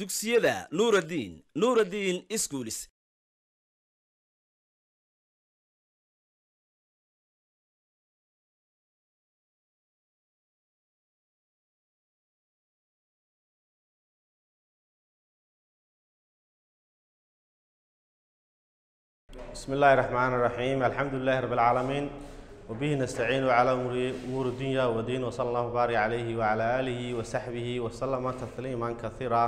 dugsiyada nuuraddiin nuuraddiin iskuulis بسم الله الرحمن الرحيم الحمد لله رب العالمين وبه نستعين على أمور- أمور الدنيا والدين وصلى الله وبارك عليه وعلى آله وصحبه وسلم تسليما كثيرا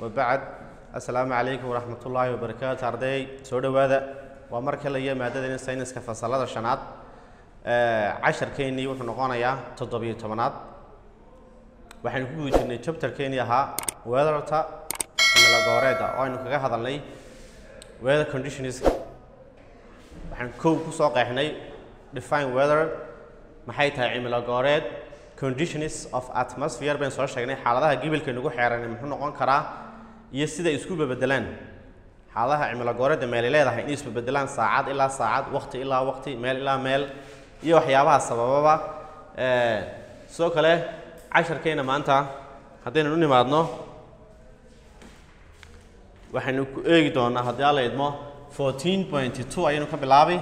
wabacd assalaamu calaykum waraxmat ullaahi wabarakaatu arday. Soo dhowaada. Waa mar kalaya maadadeena sayniska fasalada shanaad. Casharkeennii wuxuu noqonayaa toddobiyo tobanaad. Waxaynu ku guda jirnay jabtarkeennii ahaa weerarta milagoreeda oo aynu kaga hadalnay weather conditions waxaan kow ku soo qeexnay define weather. Maxay tahay cimilo gooreed conditions of atmosphere. Baynu soo sheegnay xaaladaha gibilka nagu xeeranay muxuu noqon karaa? Iyo siday isku bebedelaan. Xaaladaha cimilo gooreedda meelay leedahay inay isbebedelaan saacad ilaa saacad waqti ilaa waqti meel ilaa meel iyo waxyaabaha sabababa sidoo kale casharkeena maanta haddaynu u nimaadno waxaynu ku eegi doonaa haddii alla idmo 14.2 ayaynu ka bilaabi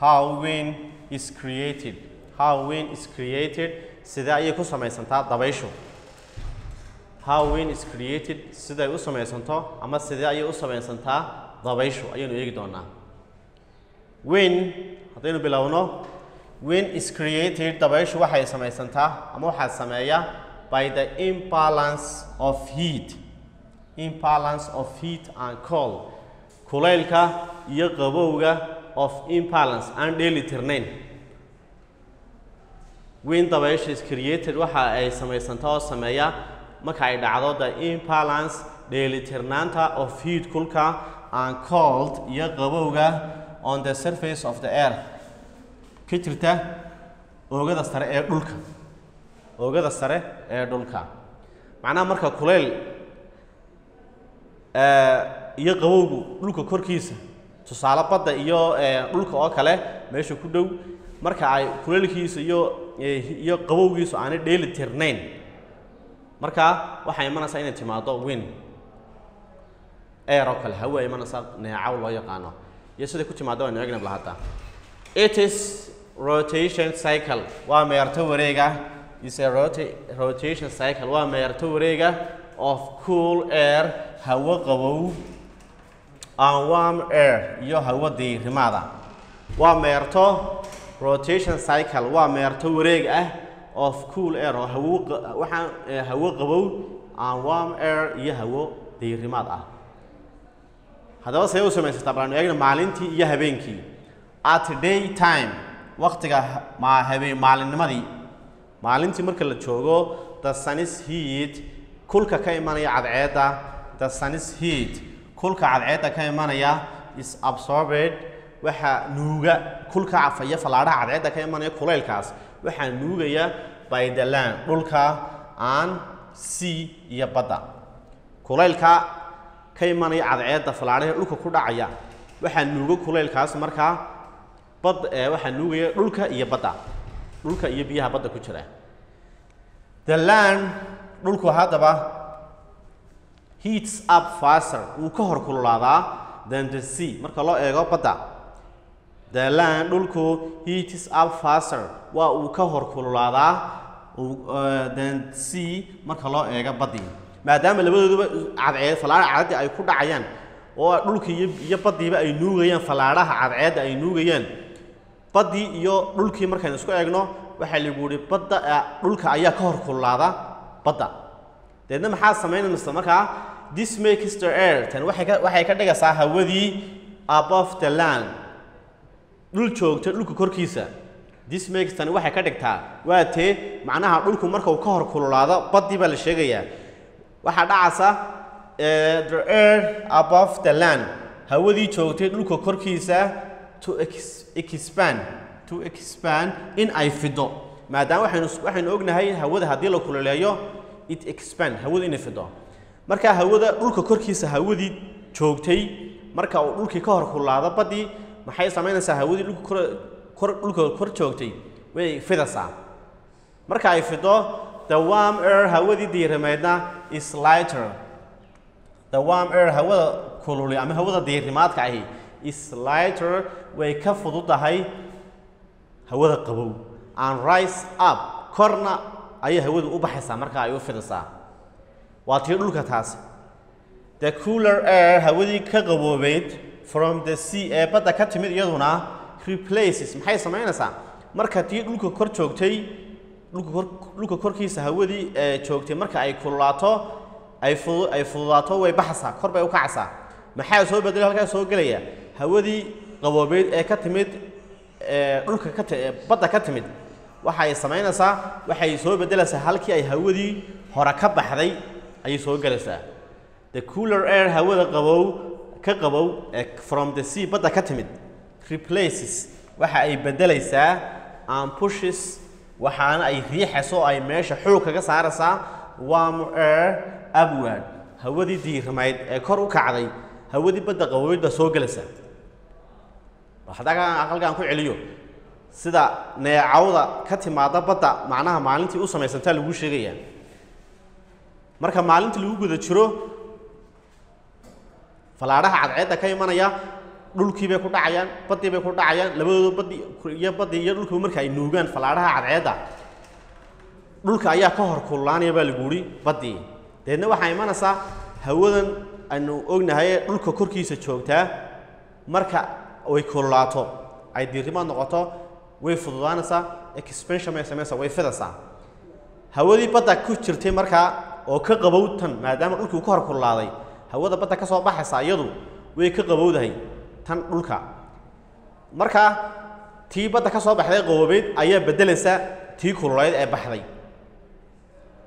how wind is created. How wind is created. Sidee ayay ku samaysantaa dabayshu how wind is created siday u samaysanto ama sidee ayay u samaysantaa dabayshu ayaynu eegi doonaa wind haddaynu bilowno wind is created dabayshu waxay samaysantaa ama waxaa sameeya by the imbalance of heat. Imbalance of heat and cold. Kulaylka iyo qabowga of imbalance aan dheelitirnayn wind dabaysha is created waxa ay samaysantaa oo sameeya marka ay dhacdo the imbalance dheelitirnaanta of heat kulka and cold iyo qabowga on the surface of the earth ka jirta oogada sare ee dhulka. Oogada sare ee dhulka. Macnaha marka kulayl eh, iyo qabowgu dhulka korkiisa tusaale badda iyo eh, dhulka oo kale meesha ku dhow marka ay kulaylkiisa iyo eh, iyo qabowgiisu aanay dheeli tirnayn marka waxay imanaysaa inay timaado wind air oo kale hawo ay imanaysaa neecaw loo yaqaano iyo siday ku timaado waynu eegna bal hadda It is rotation cycle. Waa meerto wareega. Is a rota rotation cycle. Waa meerto wareega of cool air, hawo qabow, and warm air iyo hawo diirimaada. Waa meerto rotation cycle. Waa meerto wareeg ah of cool air oo hawo waxaan eh, hawo qabow and warm air iyo hawo diirimaad ah. haddaba see u samaysataa baanu eegna maalintii iyo habeenkii. At day time waqtiga ma habeen maalinnimadii. Maalintii marka la joogo the sunis heat. Kulka ka imanaya cadceedda the sunis heat. Kulka cadceedda ka imanaya is absorbed. Waxaa nuuga kulka cafaya fallaadhaha cadceedda ka imanaya kulaylkaas waxaa nuugaya by the land. Dhulka aan sea iyo badda. Kulaylka ka imanaya cadceedda fallaadhaha dhulka ku dhacaya. Waxaa nuuga kulaylkaas markaa bad waxaa nuugaya dhulka iyo badda. Dhulka iyo biyaha badda ku jira. The land dhulku haddaba heats up faster. Wuu ka hor kululaadaa than the sea. Marka loo eego badda land dhulku heats up faster. Waa uu ka hor kululaadaa uu- uh, marka loo eego baddii maadaama labadooduba cadceed fallaadha cadceedda ay ku dhacayaan oo dhulka iyo baddiiba ay nuugayaan fallaadhaha cadceedda ay nuugayaan. Baddii iyo dhulkii markaynu isku eegno waxaa lagu yihi badda eh, dhulka ayaa ka hor kululaada badda. Deedna maxaa samaynaysa markaa this makes the air tan waxay ka dhigaysaa hawadii above the land dhul joogta dhulka korkiisa. Makes tani waxay ka dhigtaa waa tee macnaha dhulku marka uu ka hor kululaado baddii baa la sheegayaa. Waxaa dhacaysa eh, the air above the land. Hawadii joogtay dhulka korkiisa to ex- expand to expand in ay fido maadaama waxaynu waxaynu ognahay hawada haddii la kululeeyo it expand hawada inay fido marka hawada dhulka korkiisa hawadii joogtay marka uu dhulkii ka hor kululaado baddii maxay samaynaysaa hawadii dhulka kor kor dhulka kor joogtay? Way fidaysaa. Marka ay fido the warm air hawadii diirimaydna is lighter. The warm air hawada kululi ama hawada diirimaadka ahi is lighter way ka fududahay hawada qabow. And rise up. Korna ayay hawadu u baxaysaa marka ay u fidisaa waa tii dhulka taasi the cooler air hawadii ka qaboobeyd from the sea ee badda ka timid iyaduna replaces maxay samaynaysaa marka tii dhulka kor joogtay dhulka kor dhulka korkiisa hawadii ee joogtay marka ay kululaato ay fudu ay fududaato way baxaysaa kor bay u kacaysaa. Maxaa soo bedelay halkaa soo gelaya? Hawadii qaboobeyd ee ka timid dhulka ka ti- ee badda ka timid. Waxay samaynaysaa waxay soo bedelaysaa halkii ay hawadii hore ka baxday ayay soo gelaysaa. The cooler air hawada qabow ka qabow from the sea badda ka timid. Replaces waxa ay bedelaysaa and pushes waxaana ay riixayso oo ay meesha xoog kaga saaraysaa. Warm air upward hawadii diirimayd ee kor u kacday. Hawadii badda qaboweyd baa soo gelaysaa. Waxdagaan aqalkaan ku celiyo. Sida neecawda ka timaada badda macnaha maalintii u samaysantaa lagu sheegayaa. Marka maalintii lagu guda jiro falaadhaha cadceedda ka imanaya dhulkii bay ku dhacayaan baddii bay ku dhacayaan labadooda baddii iyo baddii iyo dhulkiiba marka ay nuugaan falaadhaha cadceedda. Dhulka ayaa ka hor kululaanaya baa lagu yidhi baddii deedna waxaa imanaysaa hawadan aynu ognahay ee dhulka korkiisa joogtaa marka ay kululaato. Ay diirimaad noqoto way fududaanaysaa expansion bay samaysaa way fidaysaa. Hawadii badda ku jirtay markaa oo ka qabowtan maadaama dhulkii uu ka hor kululaaday hawada badda ka soo baxaysa iyadu way ka qabowdahay tan dhulka. Markaa tii badda ka soo baxday qaboobeyd ayaa beddelaysa tii kululayd ee baxday.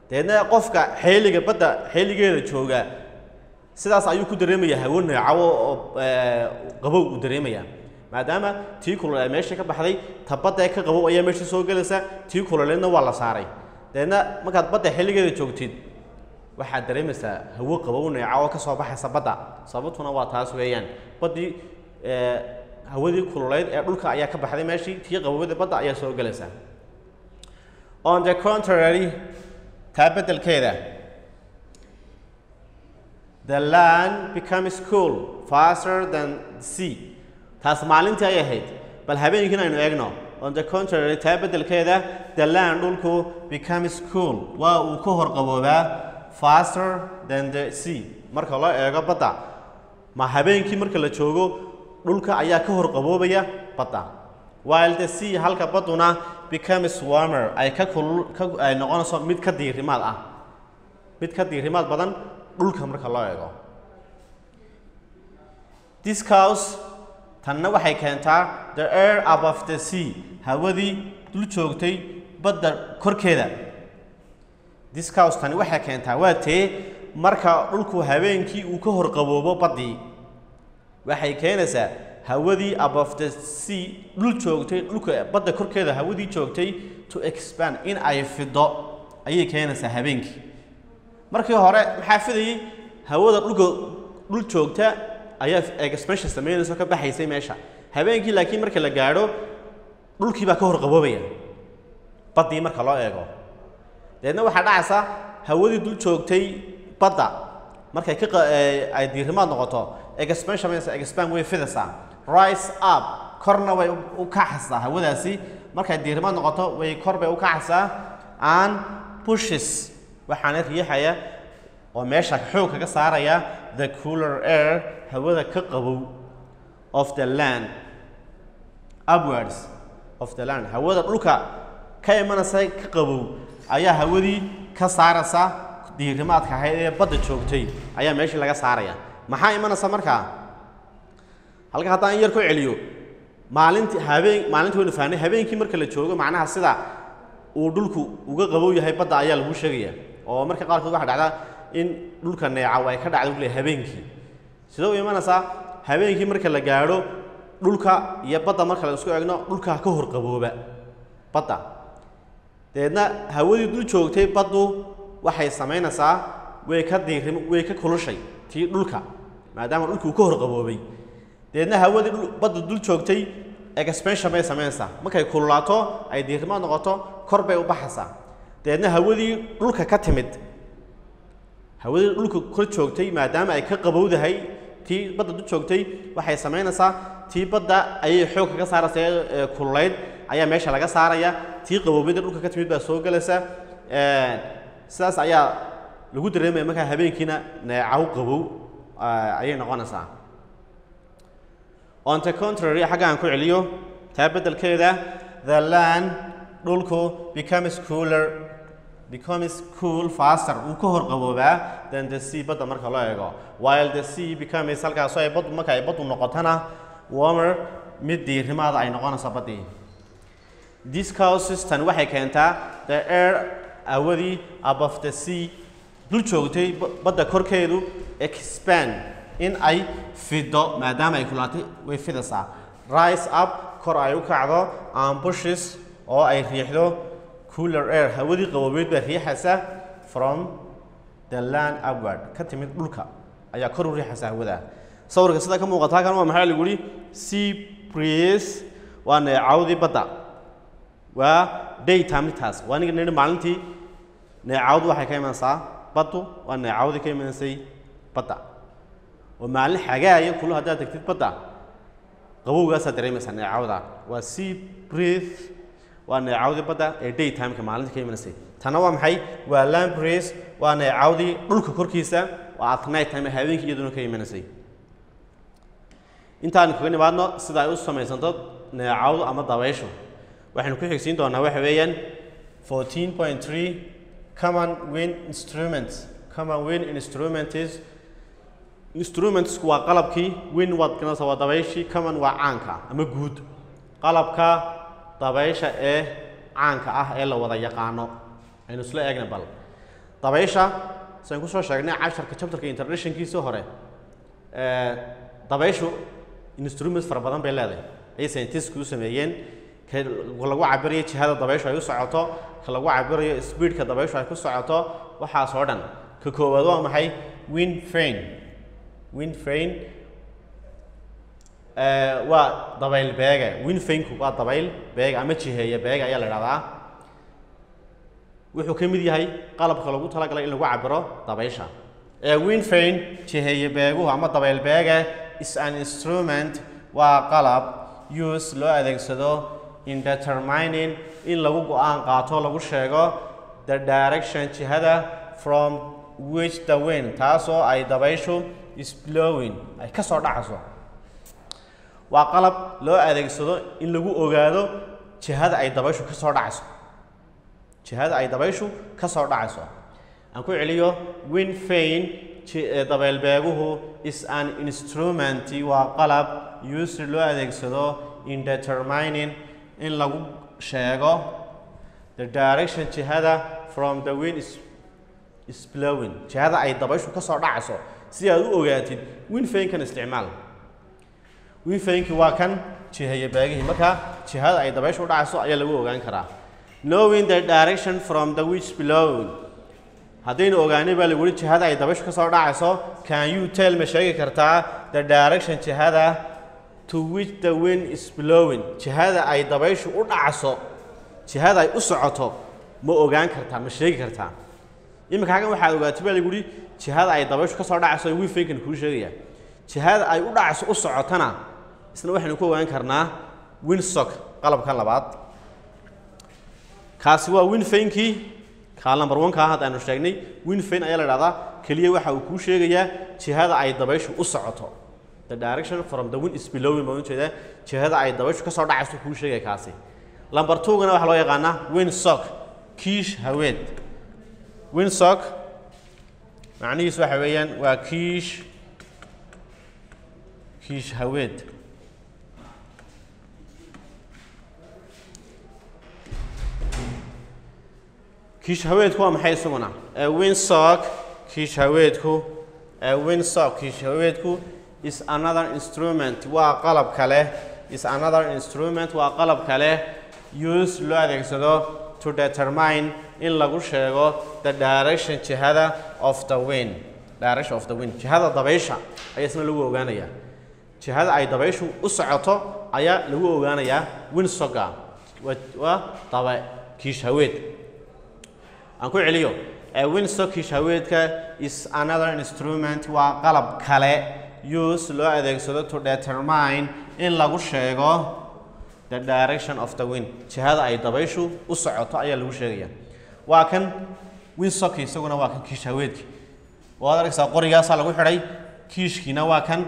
Deedna qofka xeeliga badda xeeligeeda jooga sidaas ayuu ku dareemayaa hawo neecawo oo qabow uu dareemayaa. Maadaama tii kulul ee meesha ka baxday ta badda ee ka qabow ayaa meesha soo gelaysa tii kululeedna waa la saaray. Deedna markaad badda xilligeeda joogtid waxaad dareemaysaa hawo qabow neecawo ka soo baxaysa badda sababtuna waa taas weeyaan. Baddii ee, hawadii kululeyd ee dhulka ayaa ka baxday meeshii tii qabowda badda ayaa soo gelaysaa on the contrary taa beddelkeeda the land becomes cool faster than the sea. Taas maalintii ay ahayd. Bal habeenkiin aynu eegno. On the contrary taa beddelkeeda the land dhulku becomes cool waa uu ka hor qaboobaa faster than the sea. Marka loo eego badda ma habeenkii marka la joogo dhulka ayaa ka hor qaboobaya badda while the sea halka badduna becomes warmer ay ka kulul noqonayso mid ka diirimaad ah. Mid ka diirimaad badan dhulka marka loo eego. This cause tanna waxay keentaa the air above the sea. Hawadii dul joogtay badda korkeeda this cause tani waxay keentaa waa tee marka dhulku habeenkii uu ka hor qaboobo baddii waxay keenaysaa hawadii above the sea dhul joogtay dhulka badda korkeeda hawadii joogtay to expand in ay fido ayay keenaysaa habeenkii. Markii hore maxaa fidayay? Hawada dhulka dhul joogta ayaa expansion samaynaysa oo ka baxaysay meesha. Habeenkii laakiin marka la gaadho dhulkii baa ka hor qaboobaya. Baddii marka loo eego deedna waxaa dhacaysa hawadii dul joogtay badda. Markay ka qa- ee, ay diirimaad noqoto expansion way fidaysaa. Rise up korna way u- kacaysaa hawadaasi. Markay diirimaad noqoto way kor bay u kacaysaa and pushes waxaana riixaya oo meesha xoog kaga saaraya the cooler air hawada ka qabow of the land. Upwards of the land hawada dhulka ka imanaysa ka qabow ayaa hawadii ka saaraysa diirimaadka ahayd ee badda joogtay. Ayaa meeshii laga saaraya. Maxaa imanaysa markaa halka haddaan in yar ku celiyo maalintii habeen maalintii waynu fahnay habeenkii marka la joogo macnaha sida uu dhulku uga qabow yahay badda ayaa lagu sheegaya oo marka qaarkood waxaa dhacda in dhulka neecaw ay ka dhacdo le habeenkii. Sidee u imanaysaa habeenkii marka la gaadho dhulka iyo badda marka la isku eegno dhulka ka hor qabooba badda deedna hawadii dul joogtay baddu waxay samaynaysaa way ka diirim way ka kulushay tii dhulka maadaama dhulkii uu ka hor qaboobay deedna hawadii badda dul joogtay expansion bay samaynaysaa. Markay kululaato ay diirimaad noqoto kor bay u baxaysaa. Deedna hawadii dhulka ka timid. Hawadii dhulka kor joogtay maadaama ay ka qabowdahay tii badda du joogtay waxay samaynaysaa tii badda ayay xoog kaga saaraysa kululayd ayaa meesha laga saaraya. Tii qaboobida dhulka ka timid baa soo gelaysa sidaas ayaa lagu dareemaya markaa habeenkiina neecaw qabow ayay noqonaysaa. On the contrary xagga aan ku celiyo taa beddelkeeda the land dhulku becomes cooler becomes cool faster. Wuu ka hor qaboobaa than the sea badda marka loo eego. While the sea becomes halkaasoo ay baddu marka ay baddu noqotona warmer mid diirimaada ay noqonayso baddii this causes tan waxay keentaa the air awadii above the sea. Dul joogtay ba- badda korkeedu expand in ay fido maadaama ay kulaatay way fidaysaa. Rise up kor ay u kacdo and pushes oo ay riixdo. Cooler air hawadii qaboobeed baa riixaysa from the land upward. Ka timid dhulka ayaa kor u riixaysa hawada. Sawirka sida ka muuqata halkan waa maxaa lagu yidhi? Sea breeze. Waa neecawdii badda waa daytimetaas waa ninka nidhi maalintii neecawdu waxay ka imanaysaa baddu waa neecawdii ka imanaysay badda oo maalin xagaaya kulu haddaad tagtid badda qabowgaasaa dareemaysaa neecawda waa sea breeze waa neecawdii badda ee daytimeka maalintii ka imanaysay tana waa maxay waa land breeze waa neecawdii dhulka korkiisa waa at night time habeenkii iyaduna ka imanaysay intaan kaga nimaadno sida ay u samaysanto neecawdu ama dabayshu waxaynu ku xigsiin doonaa waxa weeyaan. 14.3 common wind instruments. Common is instruments waa qalabkii wind waad garanaysaa waa dabayshii common waa caanka ama guud. Qalabka dabaysha ee caanka ah ee la wada yaqaano. Aynu isla eegna bal. Dabaysha saan ku soo sheegnay casharka chapterka introductionkiisii hore. Dabayshu instruments fara badan bay leedahay. Ayay scientistku u sameeyeen lagu cabirayo jihada dabayshu ay u socoto ka lagu cabirayo speedka dabayshu ay ku socoto waxaas oo dhan. Ka koowaad waa maxay? Wind vane wind vane ee, waa dabayl beega. Wind vaneku waa dabayl beega ama jiheeye beega ayaa la idhahdaa wuxuu ka mid yahay qalabka lagu talagalay in lagu cabiro dabaysha. Ee wind vane jiheeye beeguhu ama dabayl beega is an instrument waa qalab use loo adeegsado in determining in lagu go'aan qaato lagu sheego the direction jihada from which the wind taasoo ay dabayshu is blowing ay ka soo dhacayso waa qalab loo adeegsado in lagu ogaado jihada ay dabayshu ka soo dhacayso jihada ay dabayshu ka soo dhacayso aan ku celiyo wind vane ji- ee dabaylbeeguhu is an instrument waa qalab used loo adeegsado in determining in lagu sheego the direction jihada from the wind is, blowing. Jihada ay dabayshu ka soo dhacayso. Si aad u ogaatid wind vane-kan isticmaal. Wind vane-ki waa kan jiheeye beegihii. Marka jihada ay dabayshu u dhacayso ayaa lagu ogaan karaa. Knowing the direction from the which blowing. Haddaynu ogaanay baa lagu yihi jihada ay dabayshu ka soo dhacayso. Can you tell ma sheegi kartaa the direction jihada to which the wind is blowing. Jihada ay dabayshu u dhacayso jihada ay u socoto ma ogaan kartaa ma sheegi kartaa. Iminka halkan waxaad ogaatay baa lagu yihi jihada ay dabayshu ka soo dhacayso ee wifinkan kuu sheegaya. Jihada ay u dhacayso u socotana isna waxaynu ku ogaan karnaa windsock qalabkan labaad. Kaasi waa winfainkii kaa number one kaa hadda aynu sheegnay winfain ayaa la dhahdaa keliya waxa uu kuu sheegayaa jihada ay dabayshu u socoto the direction from the wind is blowing baan u jeedaa jihada ay dabayshu ka soo dhacayso kuu sheegaya kaasi. Number two-gana waxaa loo yaqaanaa windsock kiish haweed windsock macnihiisu waxa weeyaan waa kiish kiish haweed kiish haweedku waa maxay isaguna? A windsock kiish haweedku a windsock kiish haweedku is another instrument waa qalab kale. Is another instrument waa qalab kale. Use loo adeegsado to determine in lagu sheego the direction jihada of the wind. Direction of the wind. Jihada dabaysha ayaa isna lagu ogaanayaa. Jihada ay dabayshu u socoto ayaa lagu ogaanayaa windsocka waa waa daba kiish haweed aan ku celiyo a windsock kishaweedka is another instrument waa qalab kale use loo adeegsado to determine in lagu sheego the direction of the wind. Jihada ay dabayshu u socoto ayaa lagu sheegaya. Waa kan windsock isaguna waa kan kiishaweedki waad arkaysaa qorigaasaa lagu xidhay kiishkiina waa kan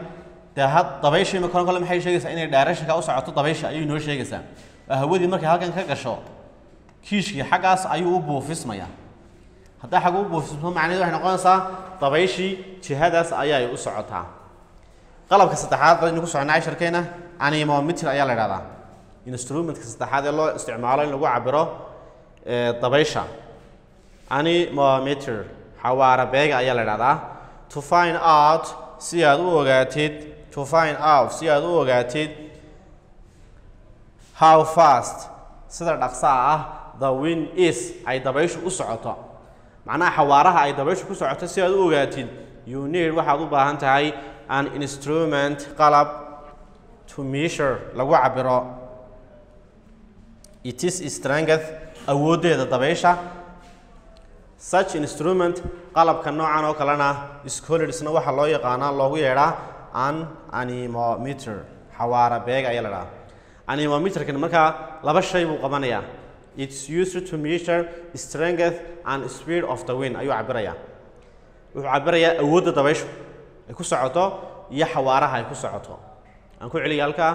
dee had dabaysha kale maxay sheegaysaa? Inay directionka u socoto dabaysha ayay noo sheegaysaa. Hawadii markay halkan ka gasho kiishkii xaggaas ayuu u buufismaya. Haddaa xagga u buufismo macnaheedu waxay noqonaysaa dabayshii jihadaas ayay u socotaa qalabka saddexaad baynu ku casharkeena anemometer ayaa la idhahdaa instrumentka saddexaad ee loo isticmaalo in lagu cabiro dabaysha. Anemometer xawaara beega ayaa la idhahdaa to find out si aad u ogaatid to find out si aad u ogaatid how fast sida dhaqsaha ah the wind is ay dabayshu u socoto. Macnaha xawaaraha ay dabayshu ku socoto si aad u ogaatid you need waxaad u baahan tahay an instrument qalab to measure lagu cabiro it is strength awooddeeda dabaysha. Such instrument qalabka noocan oo kalena scholarsna waxaa loo yaqaanaa loogu yeedhaa an anemometer xawaara beeg ayaa la dhahaa anemometerkan markaa laba shay buu qabanayaa it's used to measure strength and speed of the wind ayuu cabirayaa wuxuu cabirayaa awoodda dabayshu ay ku socoto iyo xawaaraha ay ku socoto. Aan ku celiya halkaa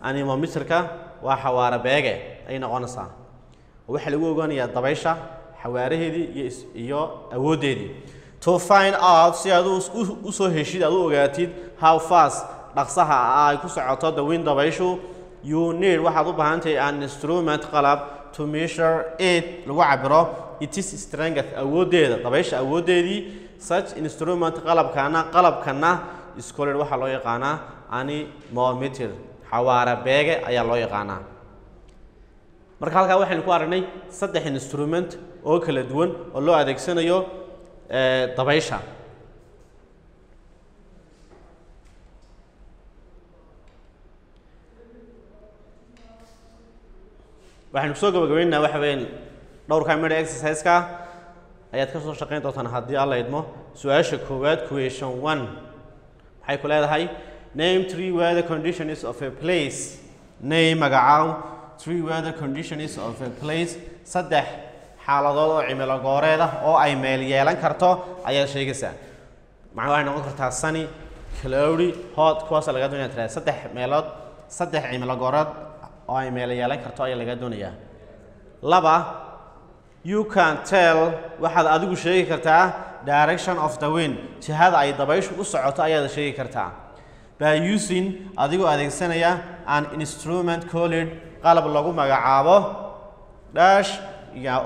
anemometerka waa xawaara beege ay noqonaysaa. Waxaa lagu ogaanayaa dabaysha xawaaraheedii iyo awooddeedii to find out si aad u- soo heshid aad u ogaatid how fast dhaqsaha ah ay ku socoto wind dabayshu you need waxaad u baahan tahay an instrument qalab to measure it lagu cabiro it is strength awooddeeda dabaysha awooddeedii such instrument qalabkana qalabkana scholar waxaa loo yaqaanaa anemometer xawaara beege ayaa loo yaqaanaa. Marka halkaa waxaynu ku aragnay saddex instrument oo kala duwan oo loo adeegsanayo ee, dabaysha. Waxaynu ku soo gabagabaynaynaa waxa weeyaan dhowrka midha exercise-ka. Ayaad ka soo shaqayn doontaan haddii alla idmo. Su'aasha koowaad question one. Maxay ku leedahay? Name three weather conditions of a place. Name magacaaw. Three weather conditions of a place. Saddex xaaladood oo cimilo gooreed ah oo ay meel yeelan karto ayaad sheegaysaa. Macnaa waxay noqon kartaa sunny cloudy hot kuwaasa laga doonaya tiraa saddex meelood saddex cimilo gooreed oo ay meel yeelan karto ayaa laga doonayaa. Laba you can tell waxaad adigu sheegi kartaa direction of the wind. Jihada ay dabayshu u socoto ayaad sheegi kartaa. By using adigoo adeegsanaya an instrument called qalab lagu magacaabo dash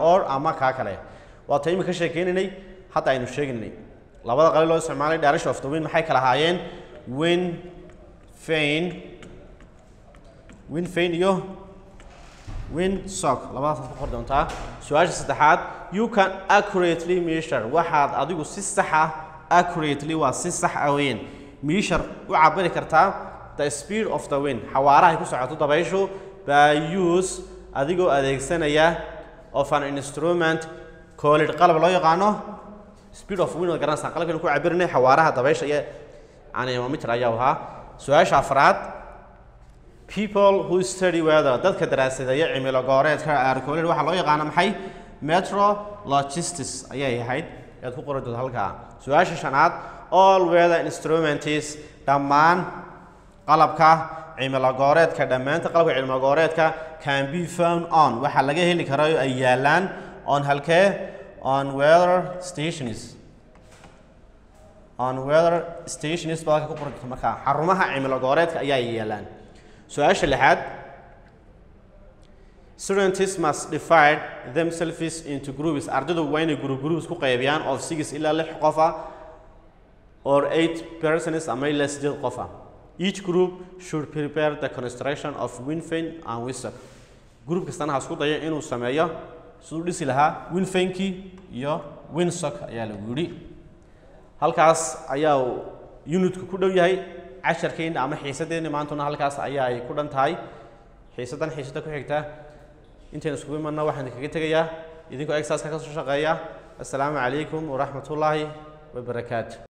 or ama kaa kale. Waa ta imika sheekeynaynay hadda aynu sheegaynay labada qali loo isticmaalay direction of the wind maxay kala ahaayeen? Wind vane iyo wind sock labadaasaad ku qor doontaa. Su'aasha saddexaad you can accurately measure. Waxaad adigu si saxa accurately waa si sax ah weeyaan measure u cabiri kartaa the speed of the wind. Xawaarahay ku socoto dabayshu by use adigoo adeegsanaya of an instrument. Called qalab loo yaqaano speed of wind waad garanaysaa qalabkan ku cabirinay xawaaraha dabaysha iyo anemometer ayaa ahaa. Su'aasha afraad people who study weather. Dadka daraasadeeya cimilo gooreedka arcolid waxaa loo yaqaana maxay? Metrologists ayay ahayd. Ayaad ku qori doonta halkaa. Su'aasha shanaad all weather instruments dhammaan qalabka cimilo gooreedka dhammaanta qalabka cimilo gooreedka can be found on. Waxaa laga heli karaa oo ay yaalaan on halkee? On weather stations. On weather stations baa halka ku qori doonta markaa. Xarumaha cimilo gooreedka ayaa yaalaan su'aasha lixaad students must divide themselves into groups. ardaydu waa inay group groups ku qaybiyaan of six ilaa lix qofa or eight persons ama ilaa sideed qofa each group should prepare the construction of windfane and windsock group kastana ha isku dayo inuu sameeyo siduu dhisi lahaa windfanekii iyo windsock ayaa lagu yidhi halkaas ayaa unitku ku dhow yahay casharkeenna ama xiisadeenna maantuna halkaas ayaa ay ku dhan tahay. Xiisaddan xiisada ku xigta. Intaynu iskugu imanna waxaan kaga tegayaa. Idinkoo exercise ka soo shaqeeya. Assalaamu calaykum waraxmat wabarakaatu